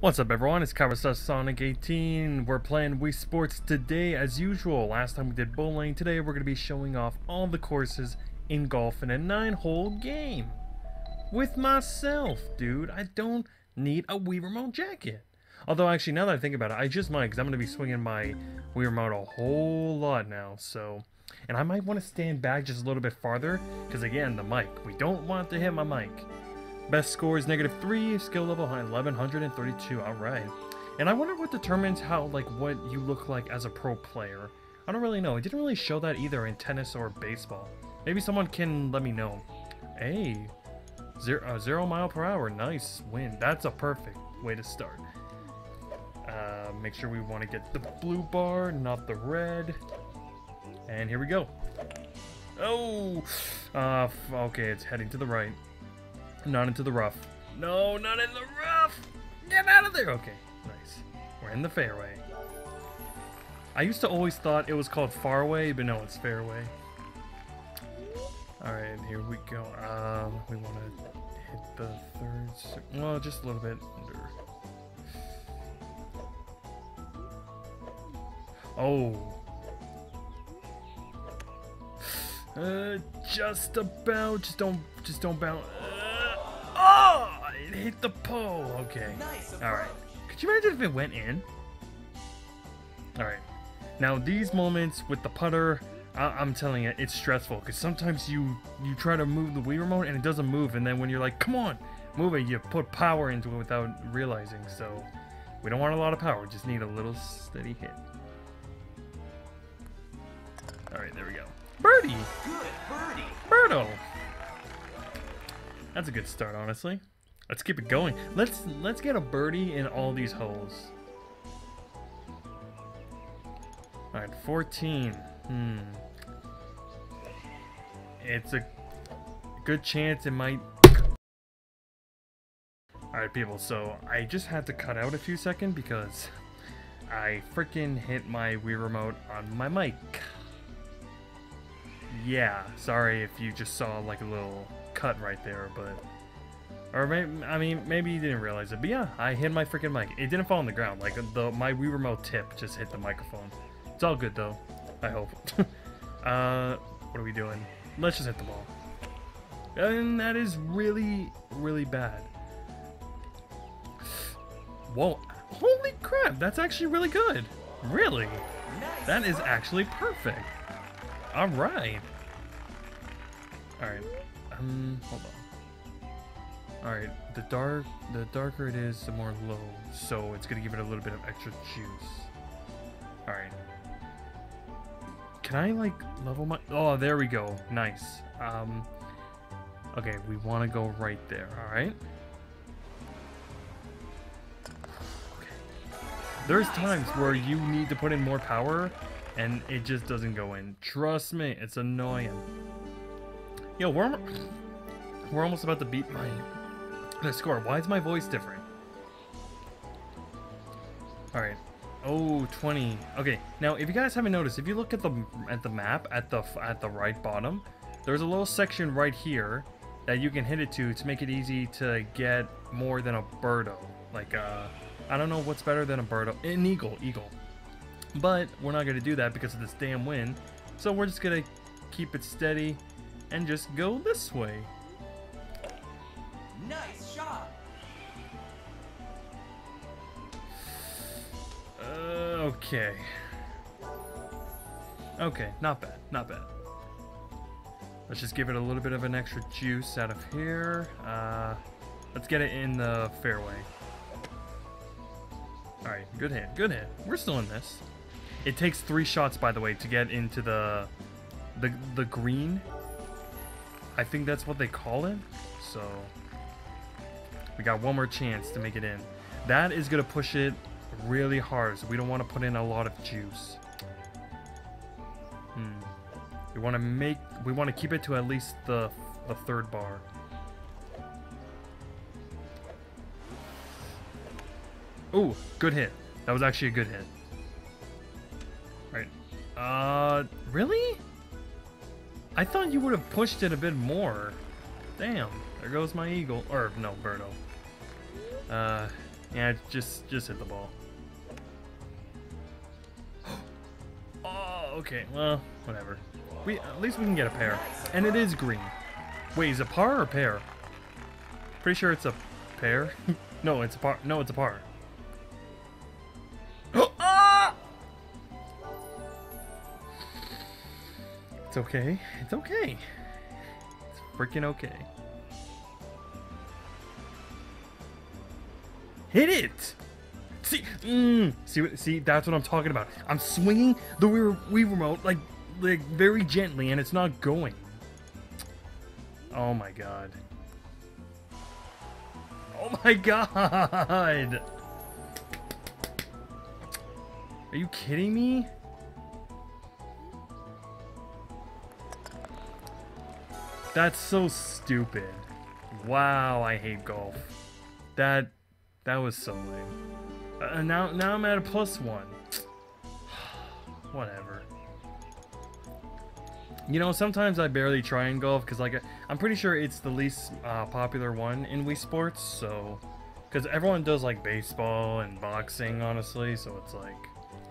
What's up everyone, it's Kawasaki Sonic 18. We're playing Wii Sports today as usual. Last time we did bowling, today we're going to be showing off all the courses in golf in a 9-hole game. With myself, dude. I don't need a Wii Remote jacket. Although actually, now that I think about it, I just might because I'm going to be swinging my Wii Remote a whole lot now, so... And I might want to stand back just a little bit farther, because again, the mic. We don't want to hit my mic. Best score is negative 3, skill level high, 1132, alright. And I wonder what determines how, like, what you look like as a pro player. I don't really know. It didn't really show that either in tennis or baseball. Maybe someone can let me know. Hey, zero, uh, zero mile per hour, nice win. That's a perfect way to start. Uh, make sure we want to get the blue bar, not the red. And here we go. Oh! Uh, okay, it's heading to the right. Not into the rough. No, not in the rough! Get out of there! Okay, nice. We're in the fairway. I used to always thought it was called fairway, but no, it's fairway. Alright, here we go. Um, we want to hit the third... Well, just a little bit under. Oh. Uh, just about. Just don't. Just don't bounce. Oh! It hit the pole. Okay. Nice All right. Could you imagine if it went in? All right. Now these moments with the putter, I am telling you, it's stressful because sometimes you you try to move the Wii remote and it doesn't move, and then when you're like, come on, move it, you put power into it without realizing. So we don't want a lot of power. We just need a little steady hit. All right, there we go. Birdie! Good birdie! Birdo! That's a good start, honestly. Let's keep it going. Let's let's get a birdie in all these holes. Alright, 14. Hmm. It's a good chance it might... Alright, people, so I just had to cut out a few seconds because I freaking hit my Wii Remote on my mic yeah, sorry if you just saw like a little cut right there, but... Or maybe, I mean, maybe you didn't realize it, but yeah, I hit my freaking mic. It didn't fall on the ground, like the my Wii Remote tip just hit the microphone. It's all good though, I hope. uh, what are we doing? Let's just hit the ball. And that is really, really bad. Whoa, holy crap, that's actually really good. Really? That is actually perfect. All right. All right. Um, hold on. All right. The dark, the darker it is, the more low. So it's gonna give it a little bit of extra juice. All right. Can I like level my? Oh, there we go. Nice. Um. Okay, we want to go right there. All right. Okay. There's times where you need to put in more power and it just doesn't go in. Trust me, it's annoying. Yo, we're, we're almost about to beat my the score. Why is my voice different? Alright. Oh, 20. Okay, now if you guys haven't noticed, if you look at the at the map at the at the right bottom, there's a little section right here that you can hit it to to make it easy to get more than a birdo. Like uh I don't know what's better than a birdo. An eagle, eagle. But we're not going to do that because of this damn wind. So we're just going to keep it steady and just go this way. Nice shot. Uh, okay. Okay, not bad, not bad. Let's just give it a little bit of an extra juice out of here. Uh, let's get it in the fairway. Alright, good hit, good hit. We're still in this. It takes three shots, by the way, to get into the the the green. I think that's what they call it. So we got one more chance to make it in. That is gonna push it really hard, so we don't want to put in a lot of juice. Hmm. We want to make we want to keep it to at least the the third bar. Oh, good hit. That was actually a good hit. Right. Uh, really? I thought you would have pushed it a bit more. Damn. There goes my eagle. Or, no, Birdo. Uh, Yeah, just just hit the ball. oh, okay. Well, whatever. We at least we can get a pair, and it is green. Wait, is it par or pair? Pretty sure it's a pair. no, it's a par. No, it's a par. It's okay. It's okay. It's freaking okay. Hit it! See, mm, see, see, that's what I'm talking about. I'm swinging the Wii, Wii remote like, like very gently, and it's not going. Oh my god. Oh my god! Are you kidding me? That's so stupid. Wow, I hate golf. That that was so lame. Uh, now now I'm at a plus one. Whatever. You know, sometimes I barely try in golf because, like, I'm pretty sure it's the least uh, popular one in Wii Sports. So, because everyone does like baseball and boxing, honestly. So it's like,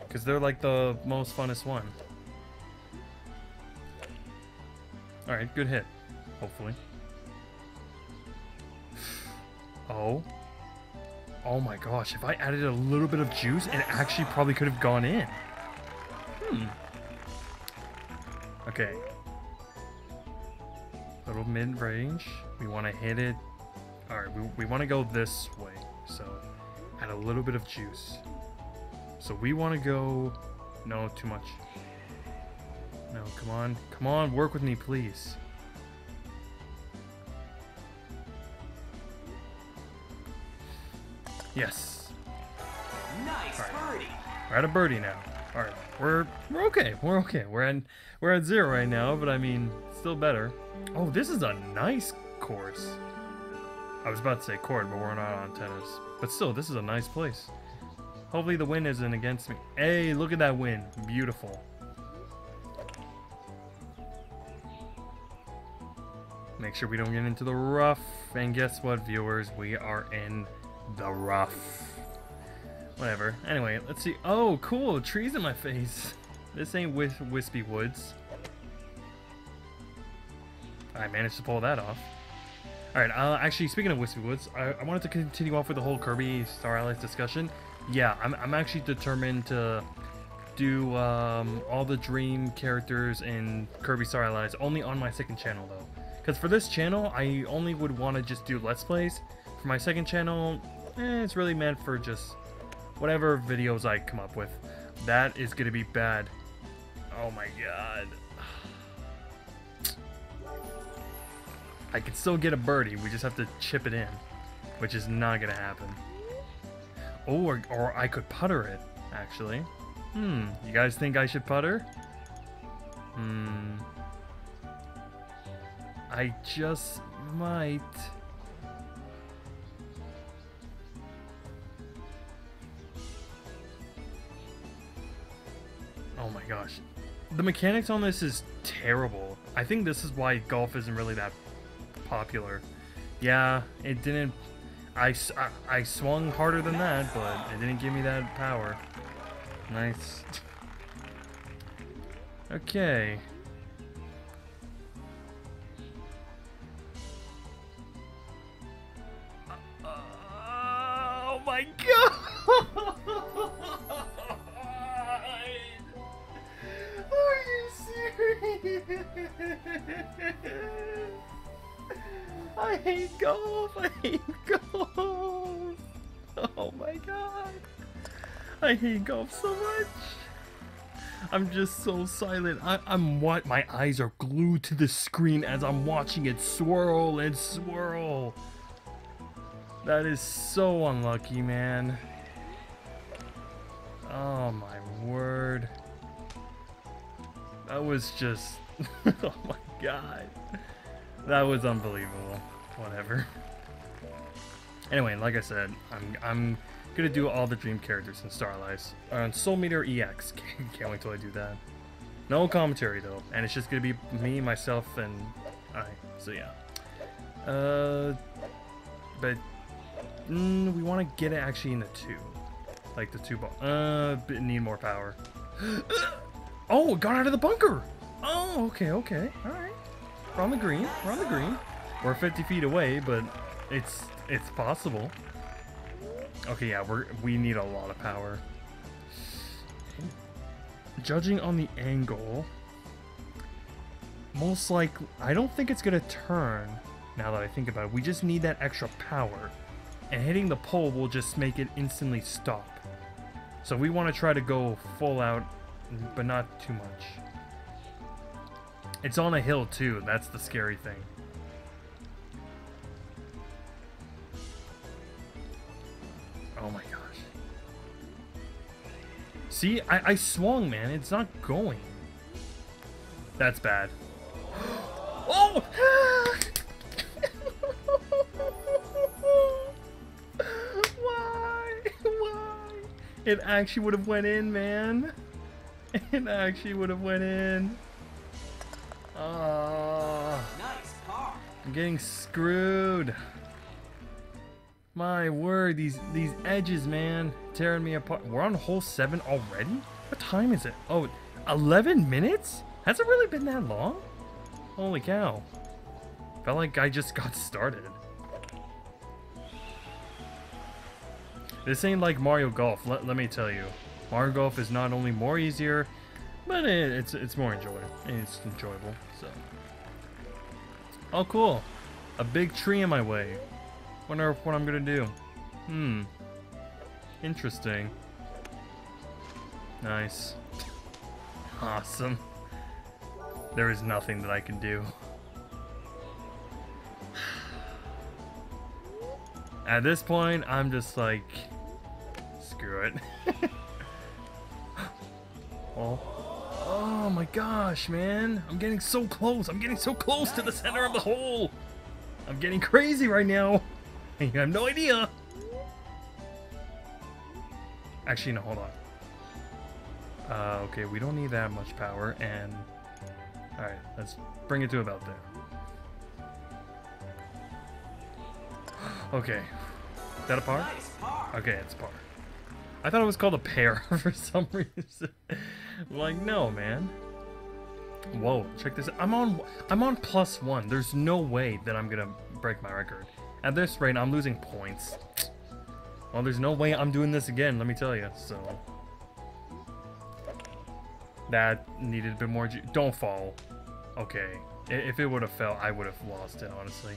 because they're like the most funnest one. All right, good hit. Hopefully. Oh. Oh my gosh, if I added a little bit of juice, it actually probably could have gone in. Hmm. Okay. Little mid-range. We want to hit it. Alright, we, we want to go this way. So, add a little bit of juice. So we want to go... No, too much. No, come on. Come on, work with me, please. Yes. Nice birdie. We're at a birdie now. All right, we're we're okay. We're okay. We're at we're at zero right now, but I mean, still better. Oh, this is a nice course. I was about to say court, but we're not on tennis. But still, this is a nice place. Hopefully the wind isn't against me. Hey, look at that wind. Beautiful. Make sure we don't get into the rough. And guess what, viewers? We are in the rough. Whatever. Anyway, let's see. Oh, cool. Trees in my face. This ain't Whis Whispy Woods. I managed to pull that off. Alright, uh, actually, speaking of Whispy Woods, I, I wanted to continue off with the whole Kirby Star Allies discussion. Yeah, I'm, I'm actually determined to do um, all the dream characters in Kirby Star Allies only on my second channel, though. Because for this channel, I only would want to just do Let's Plays. For my second channel, eh, it's really meant for just whatever videos I come up with. That is going to be bad. Oh my god. I can still get a birdie, we just have to chip it in. Which is not going to happen. Or, or I could putter it, actually. Hmm, you guys think I should putter? Hmm. I just might. My gosh. The mechanics on this is terrible. I think this is why golf isn't really that popular. Yeah, it didn't... I I swung harder than that, but it didn't give me that power. Nice. Okay. Hate golf. Oh my god. I hate golf so much. I'm just so silent. I, I'm what? My eyes are glued to the screen as I'm watching it swirl and swirl. That is so unlucky, man. Oh my word. That was just. oh my god. That was unbelievable. Whatever. Anyway, like I said, I'm I'm gonna do all the dream characters in Star Allies on Soul Melter EX. Can't, wait till I do that. No commentary though, and it's just gonna be me, myself, and I. So yeah. Uh, but mm, we want to get it actually in the two. Like the two ball. Uh, need more power. oh, got out of the bunker. Oh, okay, okay. All right. We're on the green. We're on the green. We're 50 feet away, but it's it's possible. Okay, yeah, we're we need a lot of power. Judging on the angle, most likely, I don't think it's gonna turn. Now that I think about it, we just need that extra power, and hitting the pole will just make it instantly stop. So we want to try to go full out, but not too much. It's on a hill too. That's the scary thing. Oh my gosh. See, I, I swung, man. It's not going. That's bad. oh! Why? Why? It actually would have went in, man. It actually would have went in. Ah. Nice par. I'm getting screwed. My word, these these edges, man, tearing me apart. We're on hole 7 already? What time is it? Oh, 11 minutes? Has it really been that long? Holy cow. Felt like I just got started. This ain't like Mario Golf, let, let me tell you. Mario Golf is not only more easier, but it, it's it's more enjoyable. It's enjoyable, so. Oh, cool. A big tree in my way. Wonder what I'm gonna do. Hmm. Interesting. Nice. Awesome. There is nothing that I can do. At this point, I'm just like, screw it. oh. Oh my gosh, man. I'm getting so close. I'm getting so close to the center of the hole. I'm getting crazy right now. You have no idea. Actually, no, hold on. Uh, okay, we don't need that much power, and... Alright, let's bring it to about there. Okay. Is that a par? Nice par. Okay, it's par. I thought it was called a pair for some reason. like, no, man. Whoa, check this. I'm on. I'm on plus one. There's no way that I'm gonna break my record. At this rate, I'm losing points. Well, there's no way I'm doing this again. Let me tell you. So that needed a bit more. Don't fall. Okay. If it would have fell, I would have lost it. Honestly.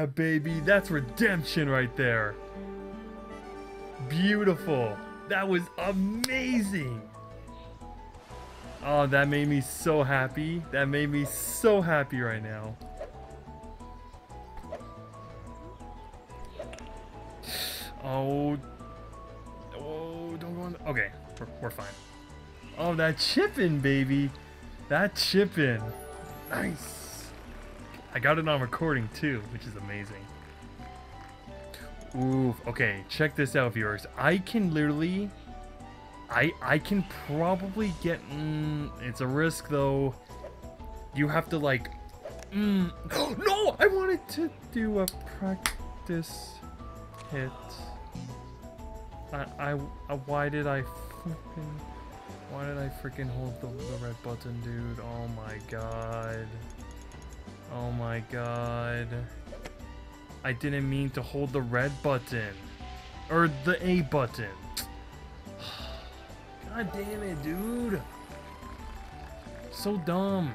Yeah, baby. That's redemption right there. Beautiful. That was amazing. Oh, that made me so happy. That made me so happy right now. Oh. Oh, don't go on. Okay, we're, we're fine. Oh, that chipping, baby. That chipping. Nice. I got it on recording too, which is amazing. Ooh, okay, check this out, viewers. I can literally, I I can probably get. Mm, it's a risk though. You have to like. Mm, no, I wanted to do a practice hit. I I, I why did I freaking why did I freaking hold the, the red button, dude? Oh my god. Oh my god. I didn't mean to hold the red button. Or the A button. God damn it, dude. So dumb.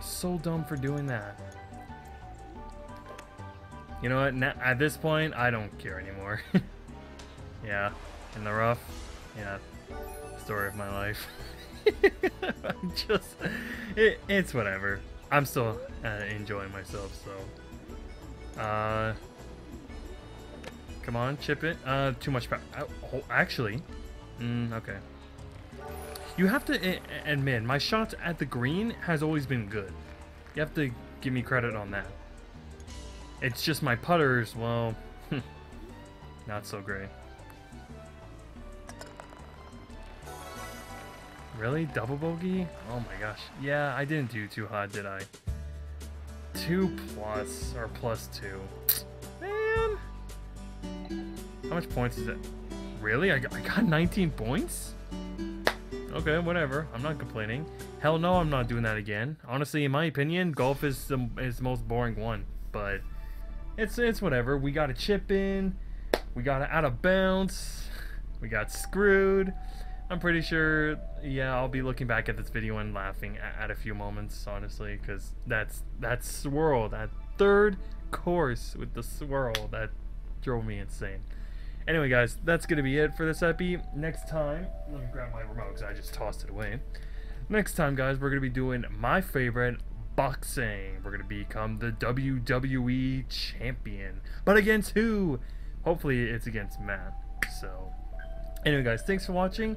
So dumb for doing that. You know what? na- At this point, I don't care anymore. yeah, in the rough. Yeah, story of my life. Just, it, it's whatever. I'm still uh, enjoying myself, so. Uh, come on, chip it. Uh, too much power. Uh, oh, actually, mm, okay. You have to admit, my shot at the green has always been good. You have to give me credit on that. It's just my putters, well, not so great. Really? Double bogey? Oh my gosh. Yeah, I didn't do too hot, did I? Two plus, or plus two. Man! How much points is it? Really? I got, I got 19 points? Okay, whatever. I'm not complaining. Hell no, I'm not doing that again. Honestly, in my opinion, golf is the, is the most boring one. But it's it's whatever. We got a chip in. We got out of bounds. We got screwed. I'm pretty sure, yeah, I'll be looking back at this video and laughing at, a few moments, honestly, because that's that swirl, that third course with the swirl, that drove me insane. Anyway, guys, that's going to be it for this epi. Next time, let me grab my remote because I just tossed it away. Next time, guys, we're going to be doing my favorite boxing. We're going to become the WWE champion. But against who? Hopefully, it's against Matt. So, anyway, guys, thanks for watching,